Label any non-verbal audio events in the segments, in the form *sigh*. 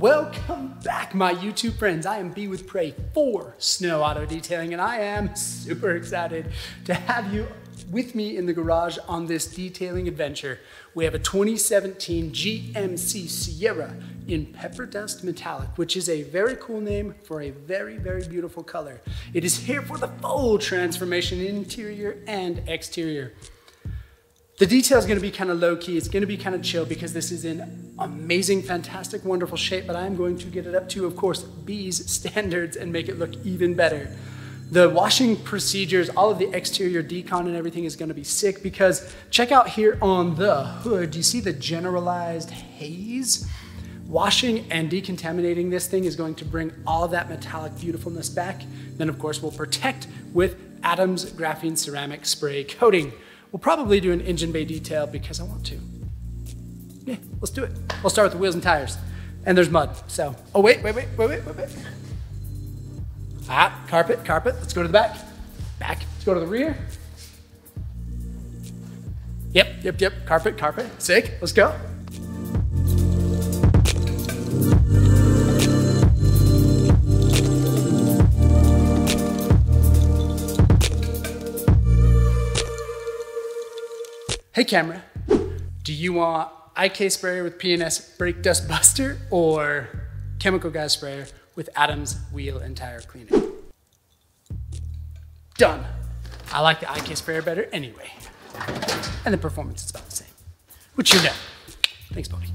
Welcome back, my YouTube friends. I am B with Prey for Snow Auto Detailing, and I am *laughs* super excited to have you with me in the garage on this detailing adventure. We have a 2017 GMC Sierra in Pepper Dust Metallic, which is a very cool name for a very, very beautiful color. It is here for the full transformation interior and exterior. The detail is gonna be kind of low key. It's gonna be kind of chill because this is in amazing, fantastic, wonderful shape, but I'm going to get it up to, of course, B's standards and make it look even better. The washing procedures, all of the exterior decon and everything is gonna be sick because check out here on the hood, do you see the generalized haze? Washing and decontaminating this thing is going to bring all that metallic beautifulness back. Then of course we'll protect with Adams Graphene Ceramic Spray Coating. We'll probably do an engine bay detail because I want to. Yeah, let's do it. We'll start with the wheels and tires. And there's mud, so. Oh, wait, wait, wait, wait, wait, wait, wait. Ah, carpet, carpet. Let's go to the back. Back. Let's go to the rear. Yep, yep, yep. Carpet, carpet. Sick. Let's go. Hey camera, do you want IK sprayer with P&S brake dust buster or Chemical Guys sprayer with Adams wheel and tire cleaner? Done. I like the IK sprayer better anyway. And the performance is about the same, which you know. Thanks, buddy.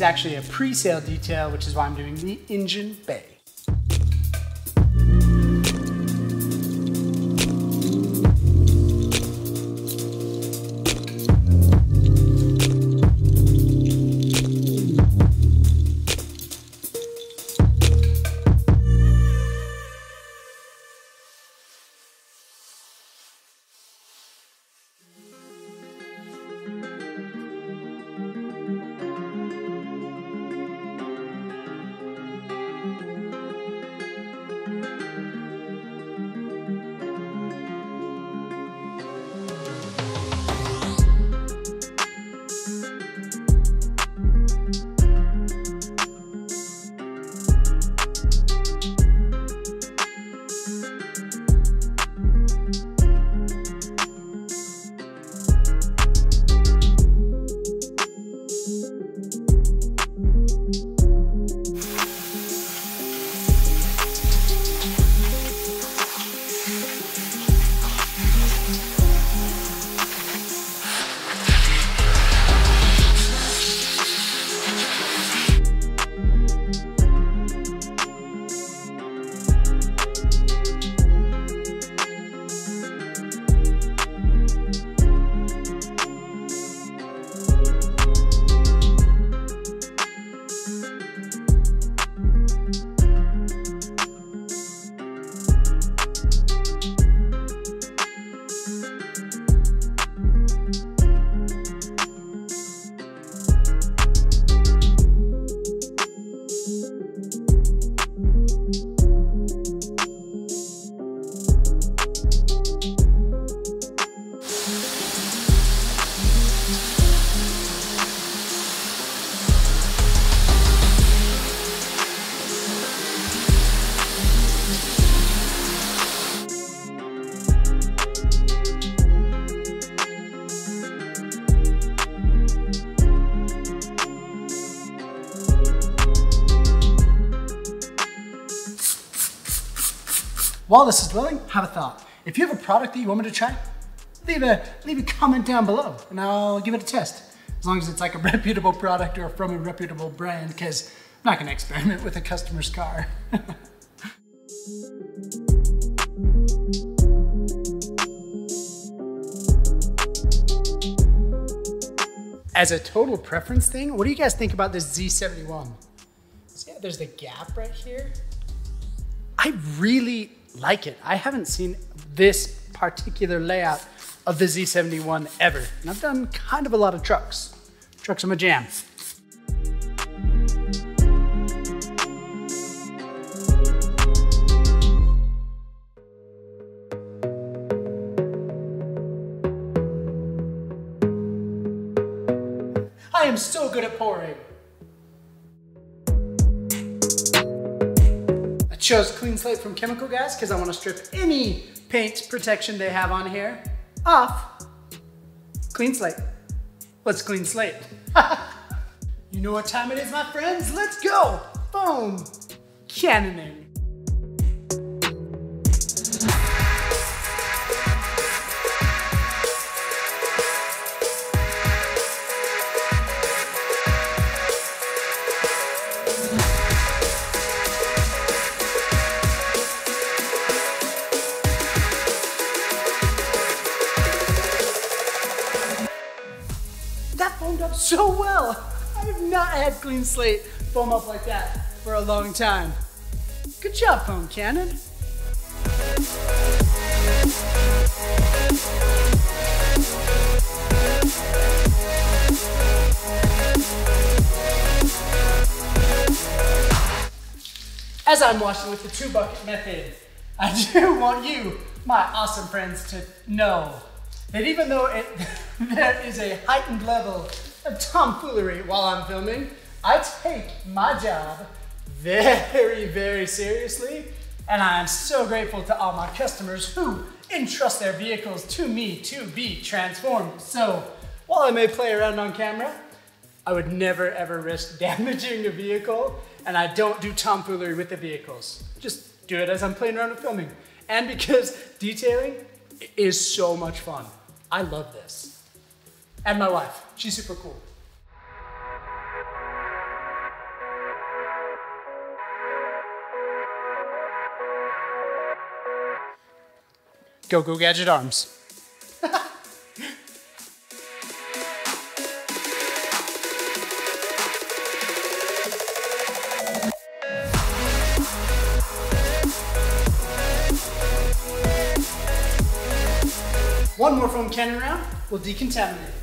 Is actually a pre-sale detail, which is why I'm doing the engine bay. While this is dwelling, have a thought. If you have a product that you want me to try, leave a, leave a comment down below and I'll give it a test. As long as it's like a *laughs* reputable product or from a reputable brand, because I'm not gonna experiment with a customer's car. *laughs* As a total preference thing, what do you guys think about this Z71? See there's the gap right here? I really like it. I haven't seen this particular layout of the Z71 ever. And I've done kind of a lot of trucks. Trucks are my jam. I am so good at pouring. Chose Clean Slate from Chemical Guys because I want to strip any paint protection they have on here off. Clean Slate. Let's Clean Slate? *laughs* you know what time it is, my friends? Let's go! Boom! Cannoning. Had clean slate foam up like that for a long time. Good job, foam cannon. As I'm washing with the two bucket method, I *laughs* do want you, my awesome friends, to know that even though it, *laughs* there is a heightened level of tomfoolery while I'm filming, I take my job very, very seriously, and I am so grateful to all my customers who entrust their vehicles to me to be transformed. So, while I may play around on camera, I would never ever risk *laughs* damaging a vehicle, and I don't do tomfoolery with the vehicles. Just do it as I'm playing around with filming. And because detailing is so much fun. I love this. And my wife, she's super cool. Go, go, gadget arms. *laughs* One more foam cannon round, we'll decontaminate.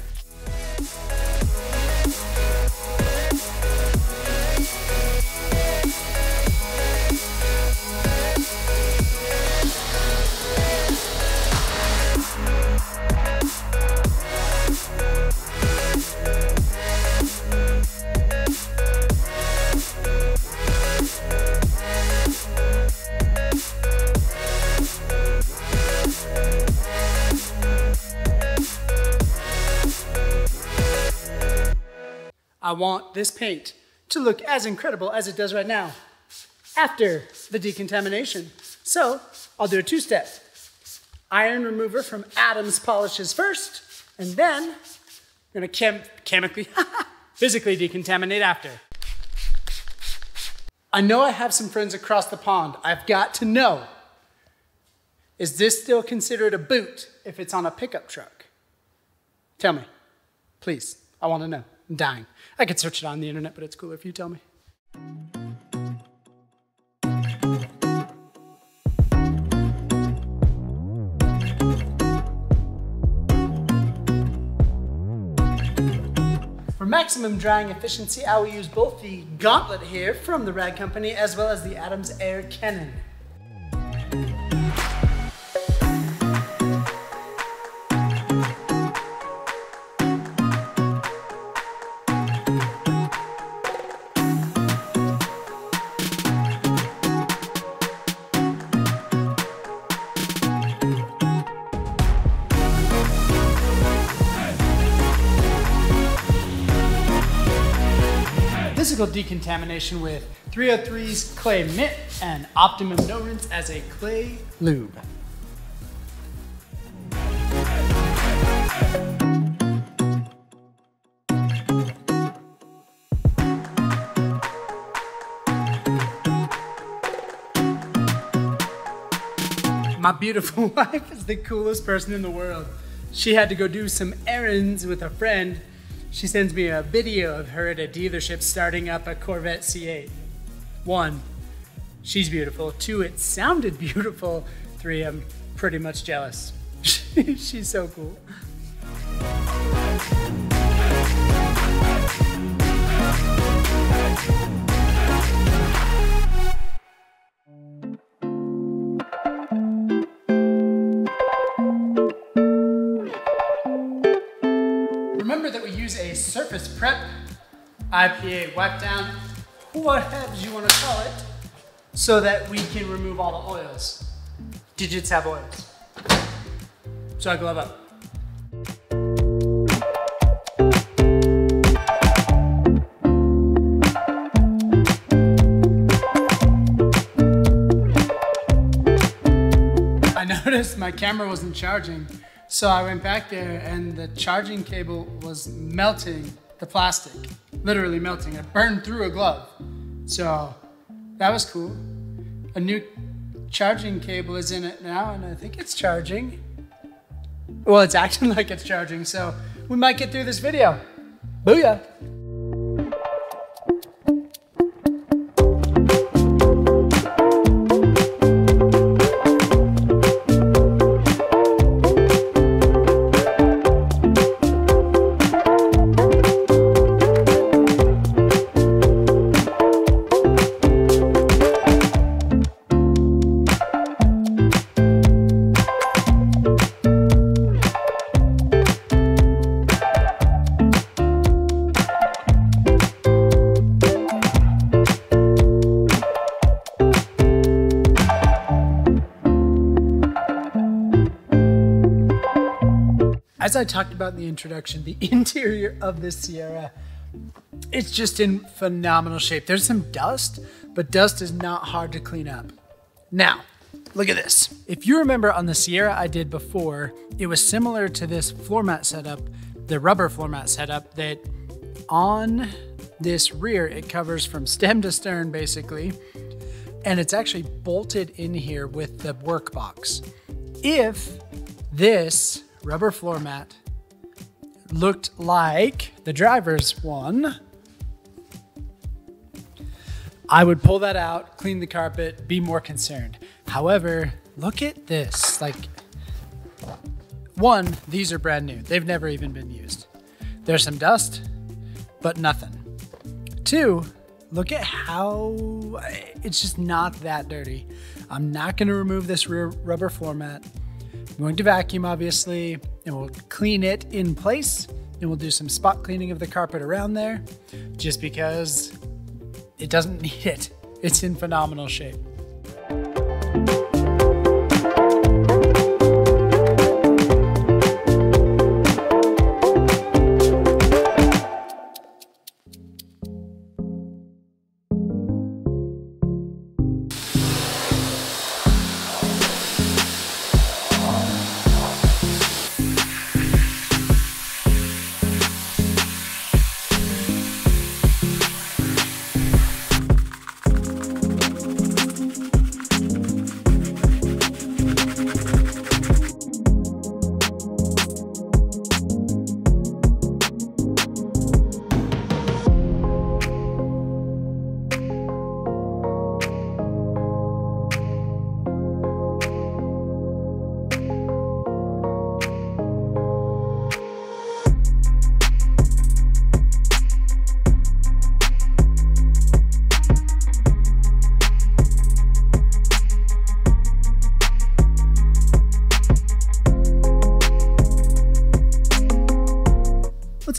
I want this paint to look as incredible as it does right now after the decontamination. So I'll do a two-step. Iron remover from Adams polishes first, and then I'm gonna chem chemically, *laughs* physically decontaminate after. I know I have some friends across the pond. I've got to know, is this still considered a boot if it's on a pickup truck? Tell me, please, I wanna know, I'm dying. I could search it on the internet, but it's cooler if you tell me. For maximum drying efficiency, I will use both the Gauntlet here from the Rag Company as well as the Adams Air Cannon. Physical decontamination with 303's Clay Mitt and Optimum No Rinse as a clay lube. My beautiful *laughs* wife is the coolest person in the world. She had to go do some errands with a friend. She sends me a video of her at a dealership starting up a Corvette C8. One, she's beautiful. Two, it sounded *laughs* beautiful. Three, I'm pretty much jealous. *laughs* she's so cool. IPA wipe down, whatever you want to call it, so that we can remove all the oils. Digits have oils. So I glove up. I *laughs* noticed my camera wasn't charging, so I went back there and the charging cable was melting the plastic, literally melting. It burned through a glove. So that was cool. A new charging cable is in it now, and I think it's charging. Well, it's acting *laughs* like it's charging, so we might get through this video. Booyah! As I talked about in the introduction, the *laughs* interior of this Sierra, it's just in phenomenal shape. There's some dust, but dust is not hard to clean up. Now, look at this. If you remember on the Sierra I did before, it was similar to this floor mat setup, the rubber floor mat setup that on this rear, it covers from stem to stern basically, and it's actually bolted in here with the work box. If this rubber floor mat looked like the driver's one, I would pull that out, clean the carpet, be more concerned. However, look at this. Like, one, these are brand new. They've never even been used. There's some dust, but nothing. Two, look at how it's just not that dirty. I'm not going to remove this rear rubber floor mat. I'm going to vacuum, obviously, and we'll clean it in place. And we'll do some spot cleaning of the carpet around there just because it doesn't *laughs* need it. It's in phenomenal shape.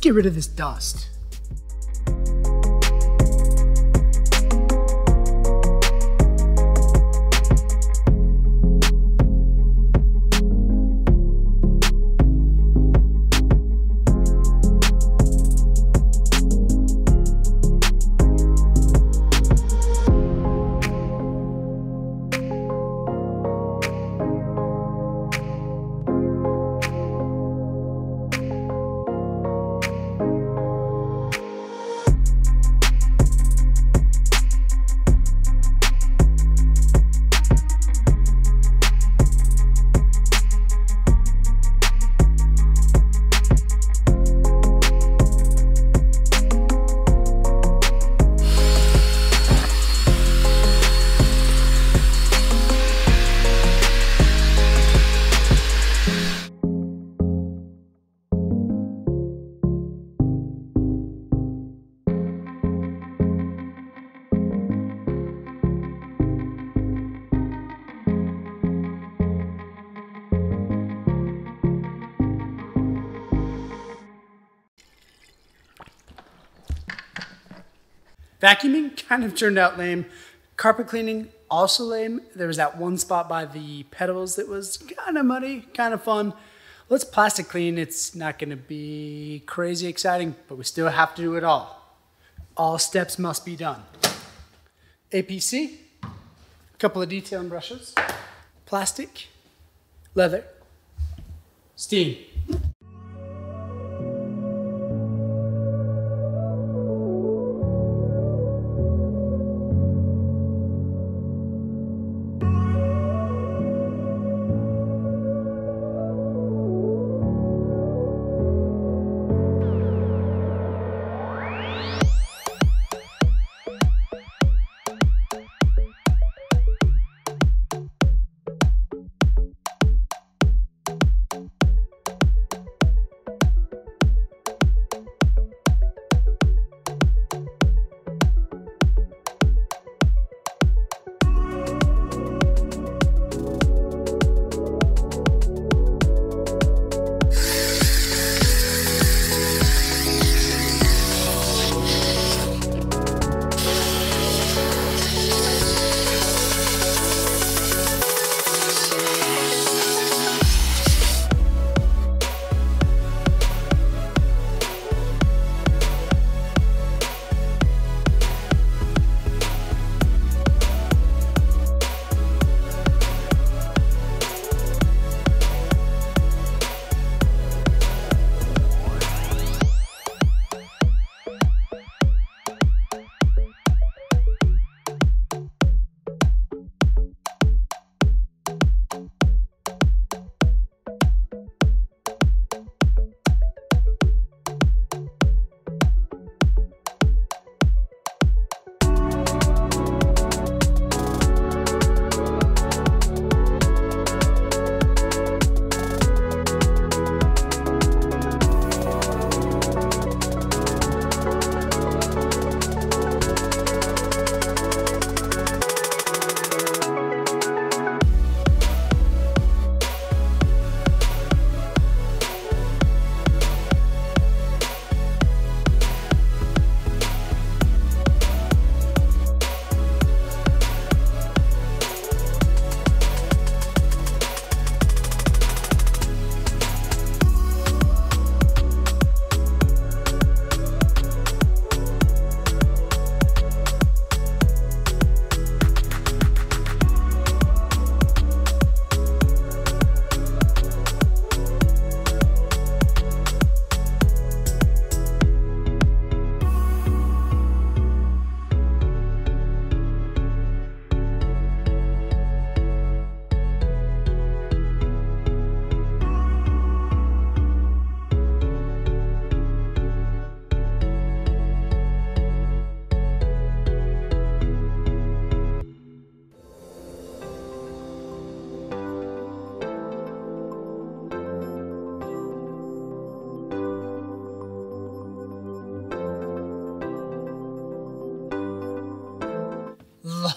Get rid of this dust. Vacuuming *laughs* kind of turned out lame. Carpet cleaning, also lame. There was that one spot by the pedals that was kind of muddy, kind of fun. Let's plastic clean. It's not going to be crazy exciting, but we still have to do it all. All steps must be done. APC, a couple of detailing brushes, plastic, leather, steam.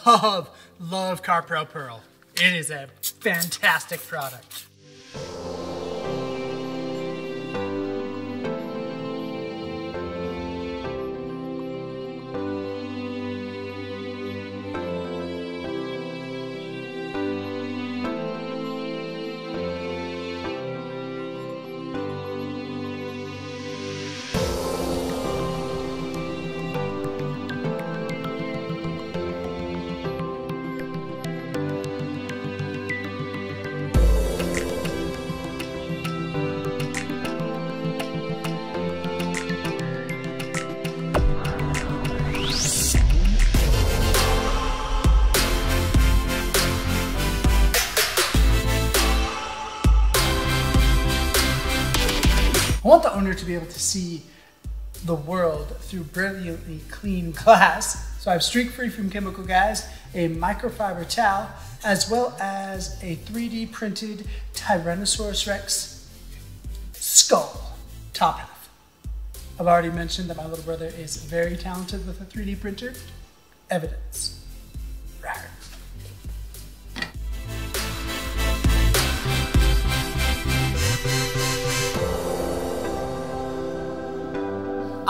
Love, love CarPro Perl. It is a fantastic product. To be able to see the world through brilliantly clean *laughs* glass. So I have streak free from Chemical Guys, a microfiber towel, as well as a 3D printed Tyrannosaurus Rex skull top half. I've already mentioned that my little brother is very talented with a 3D printer. Evidence.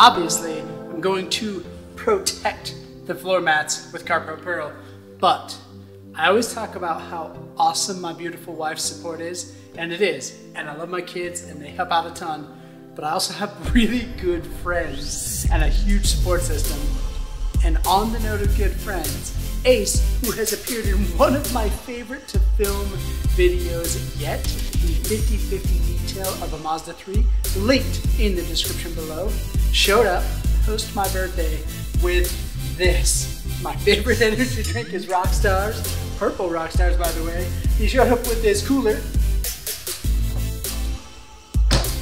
Obviously, I'm going to protect the floor mats with CarPro Perl, but I always talk about how awesome my beautiful wife's support is, and it is. And I love my kids and they help out a ton, but I also have *laughs* really good friends and a huge support system. And on the note of good friends, Ace, who has appeared in one of my favorite to film videos yet, the 50-50 detail of a Mazda 3, linked in the description below, showed up post my birthday with this. My favorite *laughs* energy drink is Rockstars, purple Rockstars by the way. He showed up with this cooler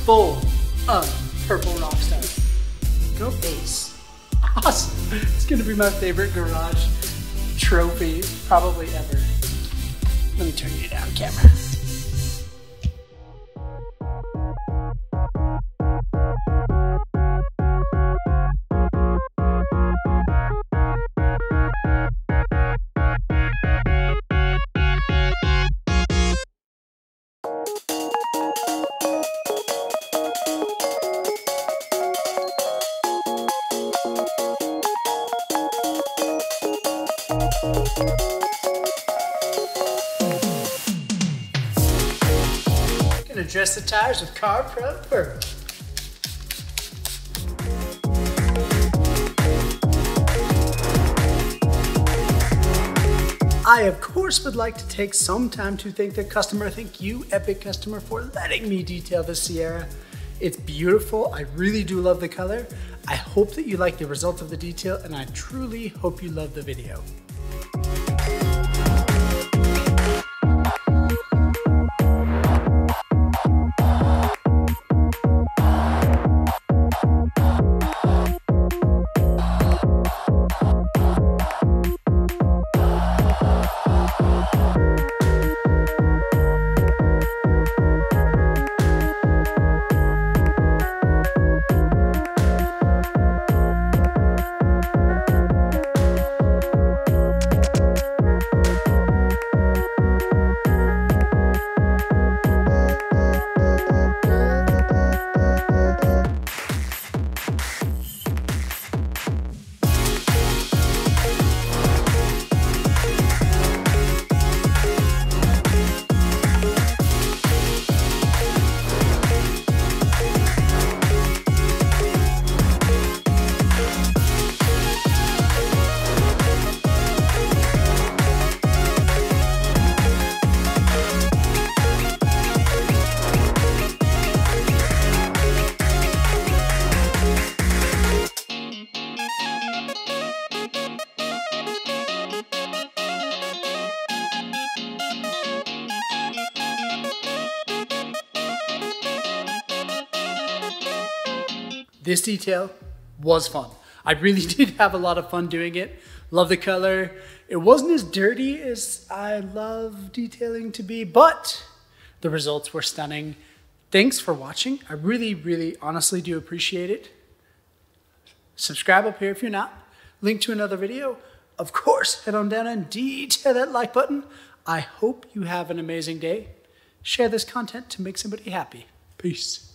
full of purple Rockstars. Go Ace. *laughs* Awesome. It's gonna be my favorite garage trophy probably ever. Let me turn you down, camera. Gonna dress the tires with CarPro Perl. I, of course, would like to take some time to thank the customer. Thank you, Epic customer, for letting me detail the Sierra. It's beautiful. I really do love the color. I hope that you like the result of the detail, and I truly hope you love the video. This detail was fun. I really *laughs* did have a lot of fun doing it. Love the color. It wasn't as dirty as I love detailing to be, but the results were stunning. Thanks for watching. I really, really honestly do appreciate it. Subscribe up here if you're not. Link to another video. Of course, head on down and detail that like button. I hope you have an amazing day. Share this content to make somebody happy. Peace.